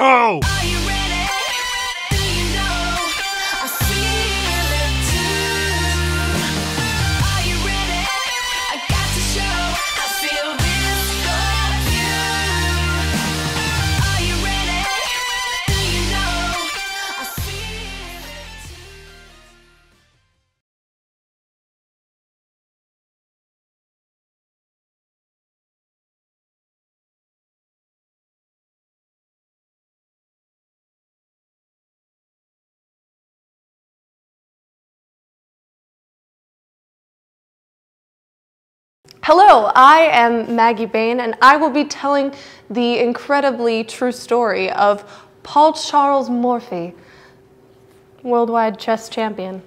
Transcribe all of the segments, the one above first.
go! Hello, I am Maggie Baine, and I will be telling the incredibly true story of Paul Charles Morphy, worldwide chess champion.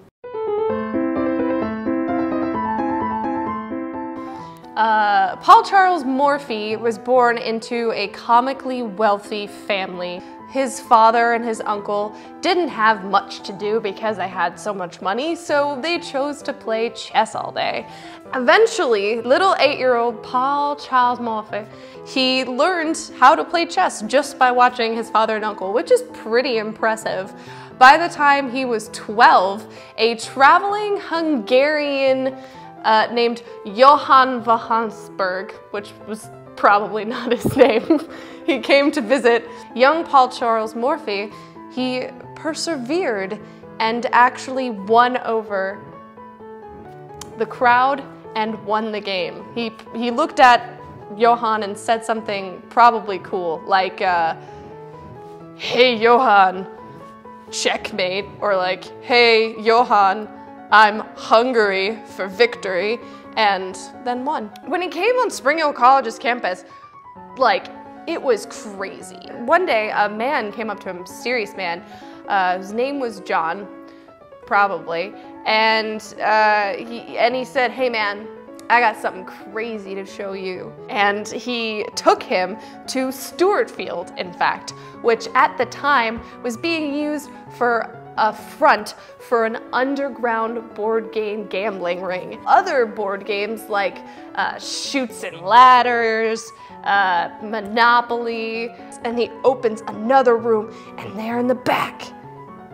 Uh, Paul Charles Morphy was born into a comically wealthy family. His father and his uncle didn't have much to do because they had so much money, so they chose to play chess all day. Eventually, little eight-year-old Paul Charles Morphy, he learned how to play chess just by watching his father and uncle, which is pretty impressive. By the time he was 12, a traveling Hungarian uh, named Johann Vahansberg, which was probably not his name. he came to visit young Paul Charles Morphy. He persevered and actually won over the crowd and won the game. He, he looked at Johann and said something probably cool, like, uh, Hey, Johann, checkmate, or like, Hey, Johann, I'm hungry for victory, and then won. When he came on Spring Hill College's campus, like, it was crazy. One day, a man came up to him, serious man. Uh, his name was John, probably, and uh, he and he said, "Hey, man." I got something crazy to show you. And he took him to Stewart Field, in fact, which at the time was being used for a front for an underground board game gambling ring. Other board games like uh, Chutes and Ladders, uh, Monopoly, and he opens another room, and there in the back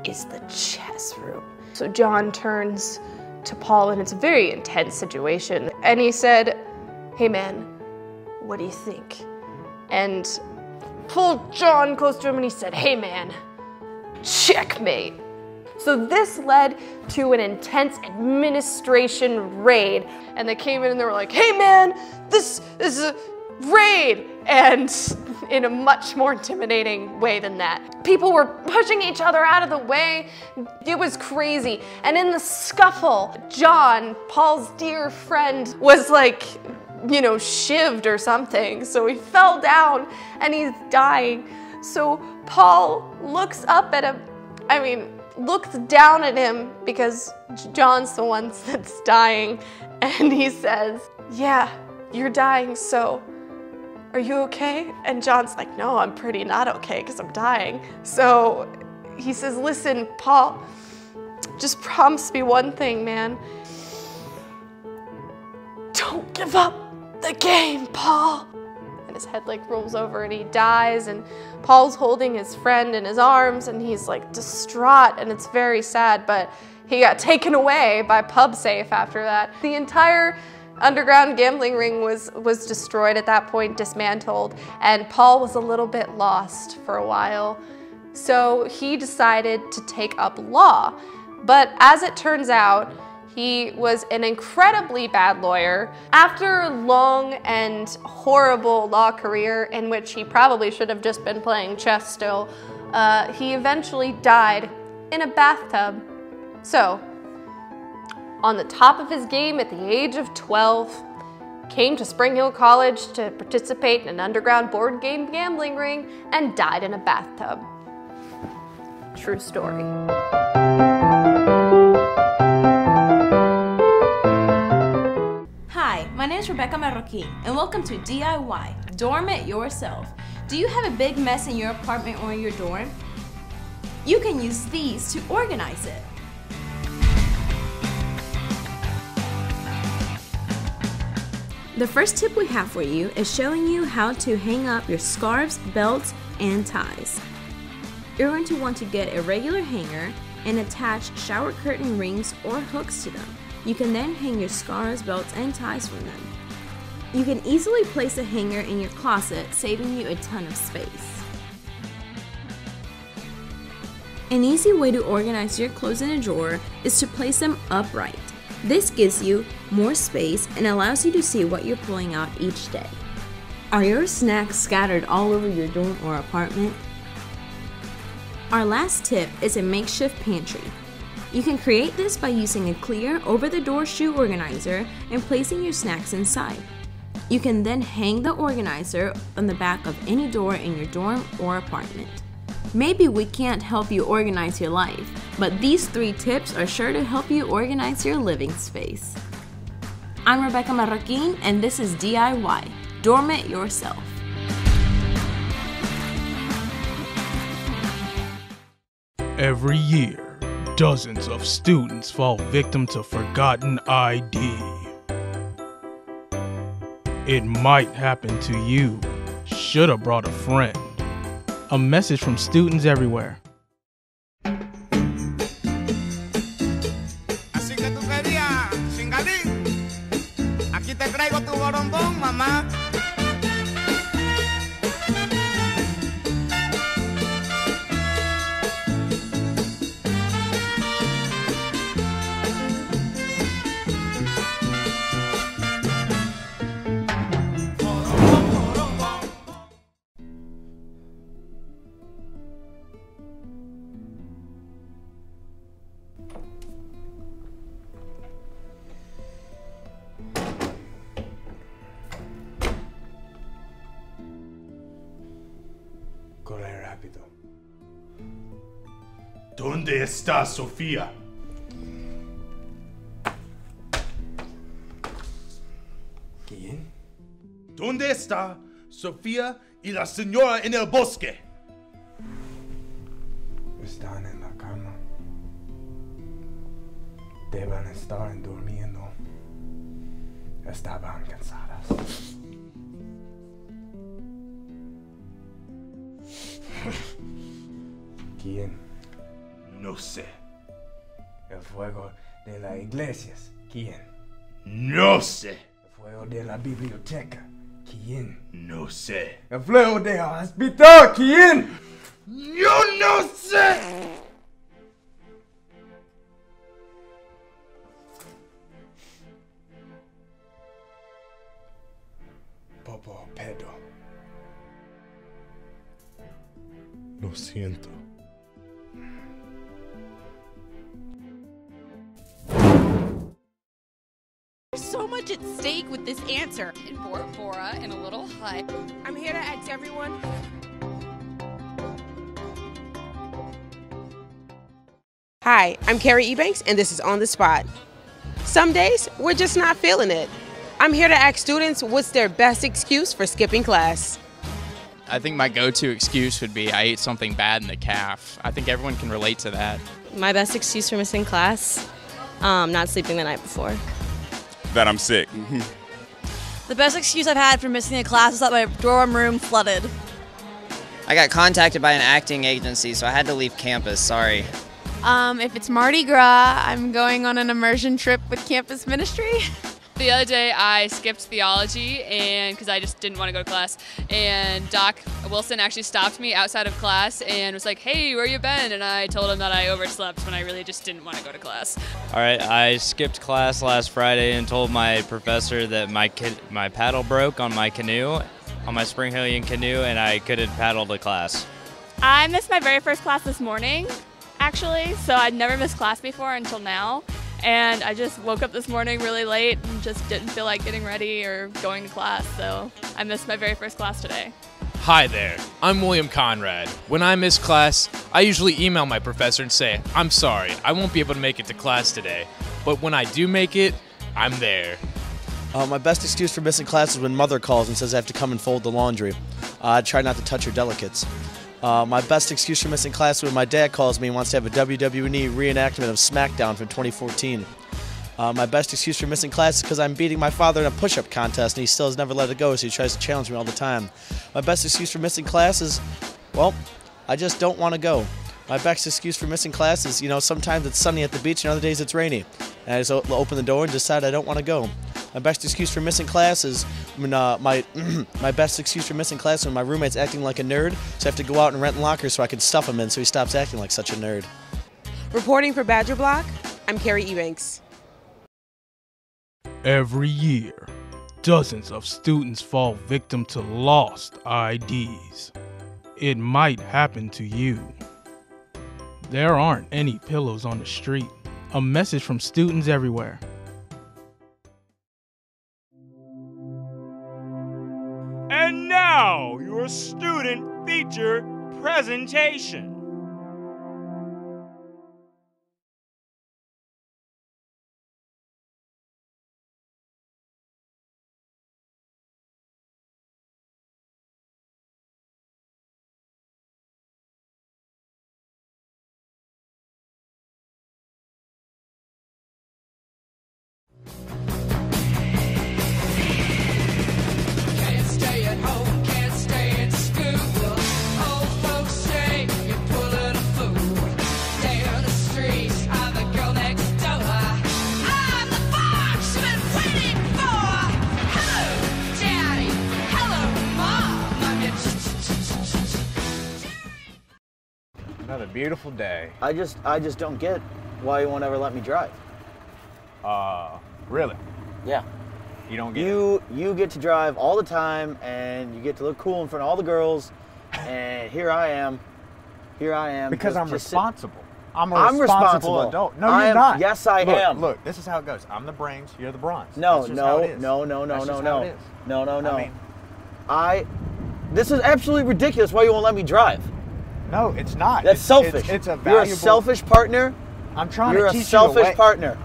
is the chess room. So John turns to Paul, and it's a very intense situation, and he said, Hey man, what do you think? And pulled John close to him and he said, Hey man, checkmate. So this led to an intense administration raid. And they came in and they were like, hey man, this, is a raid. And in a much more intimidating way than that. People were pushing each other out of the way. It was crazy. And in the scuffle, John, Paul's dear friend, was like, you know, shivved or something. So he fell down and he's dying. So Paul looks up at him. I mean, looks down at him because John's the one that's dying, and he says, Yeah, you're dying, so are you okay? And John's like, No, I'm pretty not okay because I'm dying. So he says, Listen, Paul, just promise me one thing, man. Don't give up the game, Paul. And his head like rolls over and he dies and Paul's holding his friend in his arms and he's like distraught and it's very sad, but he got taken away by PubSafe after that. The entire underground gambling ring was was destroyed at that point, dismantled, and Paul was a little bit lost for a while. So he decided to take up law. But as it turns out, he was an incredibly bad lawyer. After a long and horrible law career in which he probably should have just been playing chess still, uh, he eventually died in a bathtub. So, on the top of his game at the age of 12, came to Spring Hill College to participate in an underground board game gambling ring, and died in a bathtub. True story. Is Rebeca Marroquin, and welcome to DIY, Dorm It Yourself. Do you have a big mess in your apartment or in your dorm? You can use these to organize it. The first tip we have for you is showing you how to hang up your scarves, belts, and ties. You're going to want to get a regular hanger and attach shower curtain rings or hooks to them. You can then hang your scarves, belts, and ties from them. You can easily place a hanger in your closet, saving you a ton of space. An easy way to organize your clothes in a drawer is to place them upright. This gives you more space and allows you to see what you're pulling out each day. Are your snacks scattered all over your dorm or apartment? Our last tip is a makeshift pantry. You can create this by using a clear over the door shoe organizer and placing your snacks inside. You can then hang the organizer on the back of any door in your dorm or apartment. Maybe we can't help you organize your life, but these three tips are sure to help you organize your living space. I'm Rebeca Marroquin, and this is DIY Dorm It Yourself. Every year, dozens of students fall victim to forgotten ID. It might happen to you. Should have brought a friend. A message from students everywhere. Así que tú. Aquí te traigo tu borombón, mamá. ¿Dónde está Sofía? ¿Quién? ¿Dónde está Sofía y la señora en el bosque? Están en la cama. Deben estar durmiendo. Estaban cansadas. ¿Quién? No sé. El fuego de las iglesias. ¿Quién? No sé. El fuego de la biblioteca. ¿Quién? No sé. El fuego del hospital. ¿Quién? Yo no sé. Hi, I'm Kerri Ebanks, and this is On the Spot. Some days, we're just not feeling it. I'm here to ask students what's their best excuse for skipping class. I think my go to excuse would be I ate something bad in the calf. I think everyone can relate to that. My best excuse for missing class, um, not sleeping the night before. That I'm sick. The best excuse I've had for missing a class is that my dorm room flooded. I got contacted by an acting agency, so I had to leave campus. Sorry. Um, if it's Mardi Gras, I'm going on an immersion trip with campus ministry. The other day I skipped theology and because I just didn't want to go to class and Doc Wilson actually stopped me outside of class and was like, "Hey, where you been?" and I told him that I overslept when I really just didn't want to go to class. All right, I skipped class last Friday and told my professor that my my paddle broke on my canoe, on my Spring Hillian canoe, and I couldn't paddle to class. I missed my very first class this morning, actually, so I'd never missed class before until now. And I just woke up this morning really late and just didn't feel like getting ready or going to class, so I missed my very first class today. Hi there, I'm William Konrad. When I miss class, I usually email my professor and say, I'm sorry, I won't be able to make it to class today. But when I do make it, I'm there. Uh, my best excuse for missing class is when mother calls and says I have to come and fold the laundry. Uh, I try not to touch her delicates. Uh, my best excuse for missing class is when my dad calls me and wants to have a WWE reenactment of SmackDown from 2014. Uh, my best excuse for missing class is because I'm beating my father in a push up contest and he still has never let it go, so he tries to challenge me all the time. My best excuse for missing class is, well, I just don't want to go. My best excuse for missing class is, you know, sometimes it's sunny at the beach and other days it's rainy. And I just open the door and decide I don't want to go. My best excuse for missing class is when uh, my my best excuse for missing class when my roommate's acting like a nerd, so I have to go out and rent lockers so I can stuff him in so he stops acting like such a nerd. Reporting for Badger Block, I'm Kerri Ebanks. Every year, dozens of students fall victim to lost IDs. It might happen to you. There aren't any pillows on the street. A message from students everywhere. Student feature presentation. Beautiful day. I just I just don't get why you won't ever let me drive. Uh, really? Yeah. You don't get you you get to drive all the time and you get to look cool in front of all the girls and here I am. Here I am. Because I'm responsible. I'm a I'm responsible, responsible. adult. No, I you're am- not. yes, I Look, am. Look, this is how it goes. I'm the brains. You're the bronze. No, That's just how no, it no, no, no, no, no. it. No, no, no. I mean- I this is absolutely ridiculous why you won't let me drive. No, it's not. That's It's- selfish. it's- it's a You're a selfish partner. I'm trying You're to a teach selfish you the way. partner.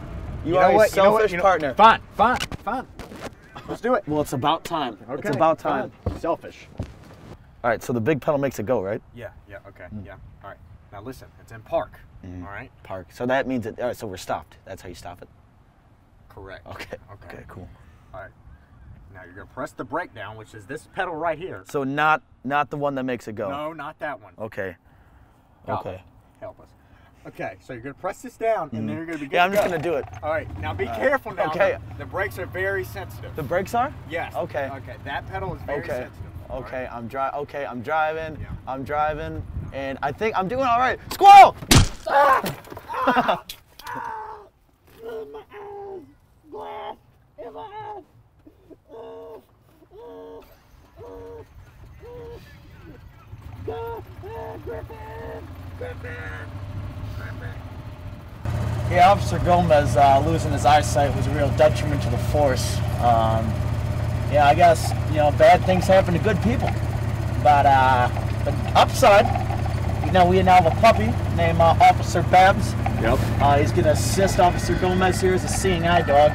You, You are know a what? You know what? selfish You know- partner. Fine, fine, fine. Let's do it. Well, it's about time. Okay. It's about time. fine. Selfish. All right, so the big pedal makes it go, right? Yeah, yeah, okay, Mm. yeah. All right. Now listen, it's in park. Mm. All right. Park. So that means that. All right, so we're stopped. That's how you stop it. Correct. Okay. Okay. Okay. Cool. All right. Now you're gonna press the brake down, which is this pedal right here. So not not the one that makes it go. No, not that one. Okay. Got Okay. it. Help us. Okay, so you're gonna press this down, and then Mhm. you're gonna be. Good Yeah, I'm to just go. gonna do it. All right. Now be All right. careful now. Okay. The, the brakes are very sensitive. The brakes are? Yes. Okay. Okay. That pedal is very okay. sensitive. Okay, I'm dri- Okay, I'm driving. I'm driving, and I think I'm doing all right. Squirrel! Ah! Yeah, Officer Gomez uh, losing his eyesight was a real detriment to the force. Um, yeah, I guess you know bad things happen to good people, but uh, the upside, you know, we now have a puppy named uh, Officer Babs. Yep. Uh, he's gonna assist Officer Gomez here as a seeing eye dog.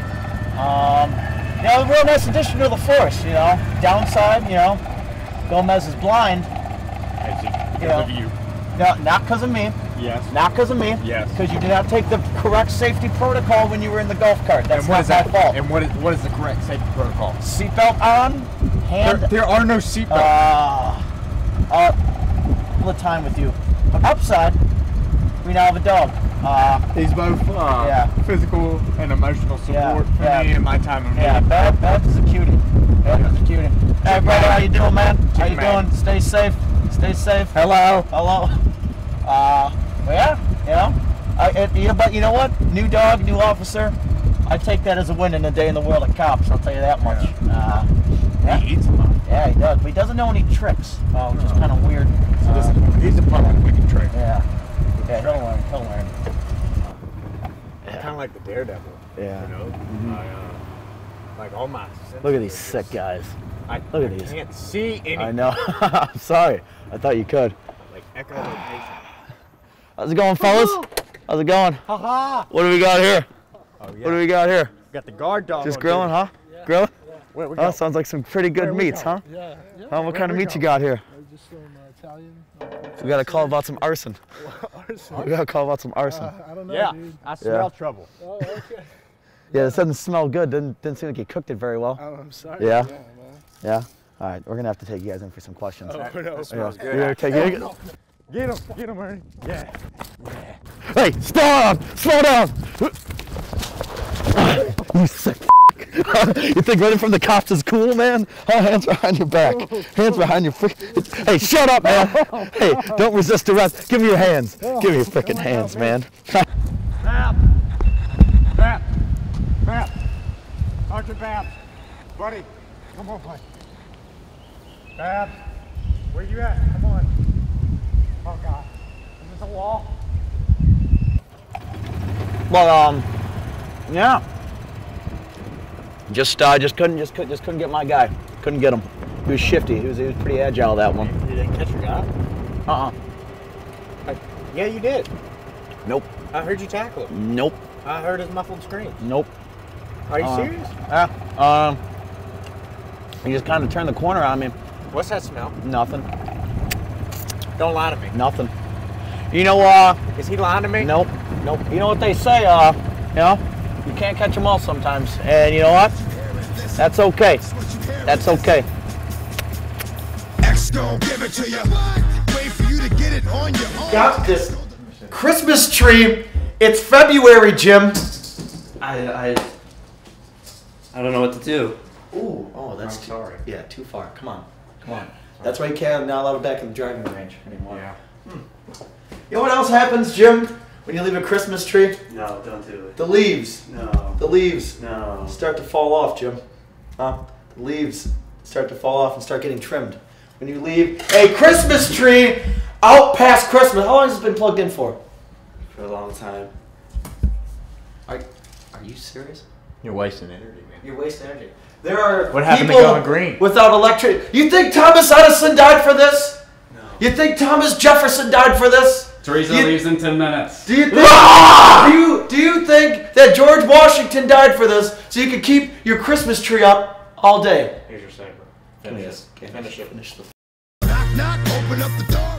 Um, you know, a real nice addition to the force. You know, downside, you know, Gomez is blind. Because of you. No, not because of me. Yes. Not because of me. Yes. Because you did not take the correct safety protocol when you were in the golf cart. That's and what not is my that? fault. And what is what is the correct safety protocol? Seatbelt on. Hand. There, there are no seatbelts. Uh, uh, all the time with you. But upside, we now have a dog. Uh, He's both uh, yeah. physical and emotional support Yeah, for yeah. me in my time of Yeah, need. Bab, Babs is a cutie. Babs is a cutie. Hey, brother, how you doing, man? How you man. doing? Stay safe. Stay safe. Hello. Hello. Uh, well, yeah, you know. I, it, yeah, but you know what? New dog, new officer. I take that as a win in a day in the world of cops. I'll tell you that much. Uh, yeah. He eats a lot. Yeah, he does. But he doesn't know any tricks, uh, which is kind of weird. So this Uh, is, he's a public wicked trick. yeah. Yeah, he'll learn. He'll learn. Kind of like the daredevil. Yeah. You know, Mhm. I, uh, like all my. Look at these sick guys. I, Look at I these. can't see anything. I know. I'm sorry. I thought you could. Like echolocation. How's it going, fellas? How's it going? Ha ha. What do we got here? Oh yeah. What do we got here? Got the guard dog. Just grilling, duty. huh? Grilling? Where we Oh, go? sounds like some pretty good Where meats, go? huh? Yeah, yeah. Huh, what Where kind of we meat you got here? Just some Italian. We got a call about some arson. Arson? We got a call about some arson. Uh, I don't know, Yeah, dude. I smell trouble. Oh, okay. Yeah, it doesn't smell good. Didn't, didn't seem like you cooked it very well. Oh, I'm sorry. Yeah. Yeah, All right, we're gonna have to take you guys in for some questions. Oh, no. Yeah. good, You gonna take it? Get him, get him, Ernie. Yeah. Yeah. Hey, slow down! Slow down! you sick You think running from the cops is cool, man? Huh, hands behind your back. Hands behind your frick. Hey, shut up, man. Hey, don't resist arrest. Give me your hands. Give me your frickin' hands, man. Bap. Bap. Bap. Archer Bap. Buddy, come on, buddy. Bap. Where you at? Come on. Oh, God. Is this a wall? Well, um, yeah. Just, uh, just couldn't, just couldn't, just couldn't get my guy. Couldn't get him. He was shifty. He was, he was pretty agile that one. You didn't catch your guy? Uh-uh. Yeah, you did. Nope. I heard you tackle him. Nope. I heard his muffled scream. Nope. Are you Uh, serious? Yeah. Um. He just kind of turned the corner on me. What's that smell? Nothing. Don't lie to me. Nothing. You know, uh. Is he lying to me? Nope. Nope. You know what they say, uh, you know, you can't catch them all sometimes. And you know what? That's okay. That's okay. X gon' give it to you. Wait for you to get it on your own. Got this Christmas tree. It's February, Jim. I, I, I don't know what to do. Ooh, oh, that's I'm too, sorry. Yeah, too far. Come on, come. That's why you can't not allowed back in the driving range anymore. Yeah. Hmm. You know what else happens, Jim? When you leave a Christmas tree, No, don't do it. the leaves. No. The leaves. No. Start to fall off, Jim. Huh? The leaves start to fall off and start getting trimmed. When you leave a Christmas tree out past Christmas, how long has it been plugged in for? For a long time. Are, are you serious? You're wasting energy, man. You're wasting energy. There are What happened to people going green? without electric. You think Thomas Edison died for this? No. You think Thomas Jefferson died for this? Teresa You- leaves in 10 minutes. Do you think? do you do you think that George Washington died for this so you could keep your Christmas tree up all day? Here's your saber. Finish Finish it. it. Finish. Finish the. Knock, knock, open up the door.